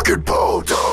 fucking boat.